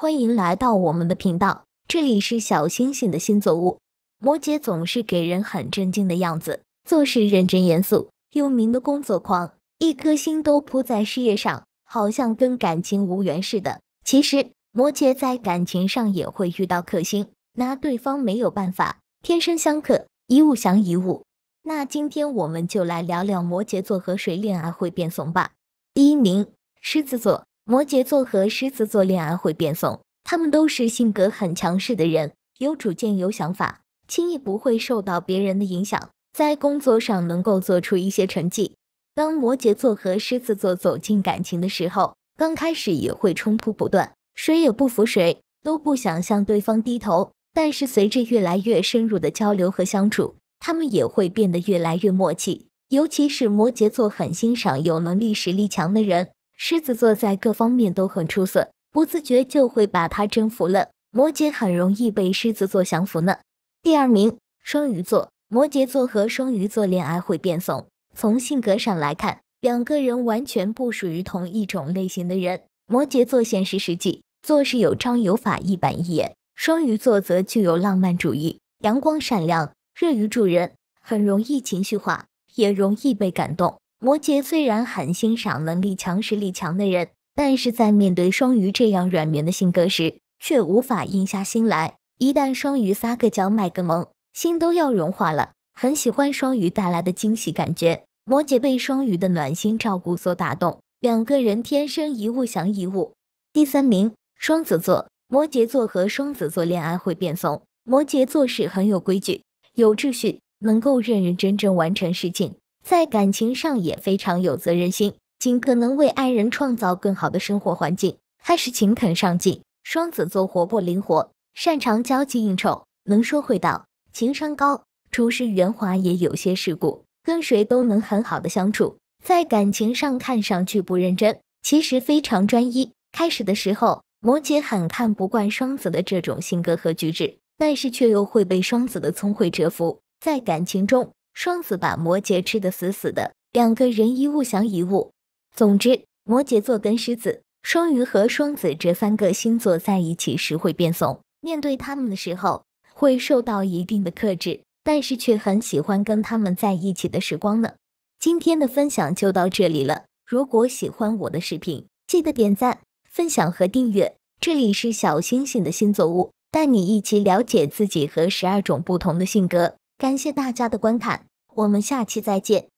欢迎来到我们的频道，这里是小星星的星座屋。摩羯总是给人很震惊的样子，做事认真严肃，有名的工作狂，一颗心都扑在事业上，好像跟感情无缘似的。其实摩羯在感情上也会遇到克星，拿对方没有办法，天生相克，一物降一物。那今天我们就来聊聊摩羯座和谁恋爱会变怂吧。第一名，狮子座。摩羯座和狮子座恋爱会变怂，他们都是性格很强势的人，有主见、有想法，轻易不会受到别人的影响，在工作上能够做出一些成绩。当摩羯座和狮子座走进感情的时候，刚开始也会冲突不断，谁也不服谁，都不想向对方低头。但是随着越来越深入的交流和相处，他们也会变得越来越默契。尤其是摩羯座很欣赏有能力、实力强的人。狮子座在各方面都很出色，不自觉就会把他征服了。摩羯很容易被狮子座降服呢。第二名，双鱼座。摩羯座和双鱼座恋爱会变怂。从性格上来看，两个人完全不属于同一种类型的人。摩羯座现实实际，做事有章有法，一板一眼；双鱼座则具有浪漫主义，阳光善良，乐于助人，很容易情绪化，也容易被感动。摩羯虽然很欣赏能力强、实力强的人，但是在面对双鱼这样软绵的性格时，却无法硬下心来。一旦双鱼撒个娇、卖个萌，心都要融化了。很喜欢双鱼带来的惊喜感觉，摩羯被双鱼的暖心照顾所打动，两个人天生一物降一物。第三名，双子座。摩羯座和双子座恋爱会变怂。摩羯做事很有规矩、有秩序，能够认认真真完成事情。在感情上也非常有责任心，尽可能为爱人创造更好的生活环境，还是勤恳上进。双子座活泼灵活，擅长交际应酬，能说会道，情商高，处事圆滑，也有些世故，跟谁都能很好的相处。在感情上看上去不认真，其实非常专一。开始的时候，摩羯很看不惯双子的这种性格和举止，但是却又会被双子的聪慧折服。在感情中。双子把摩羯吃得死死的，两个人一物降一物。总之，摩羯座跟狮子、双鱼和双子这三个星座在一起时会变怂，面对他们的时候会受到一定的克制，但是却很喜欢跟他们在一起的时光呢。今天的分享就到这里了，如果喜欢我的视频，记得点赞、分享和订阅。这里是小星星的星座屋，带你一起了解自己和十二种不同的性格。感谢大家的观看。我们下期再见。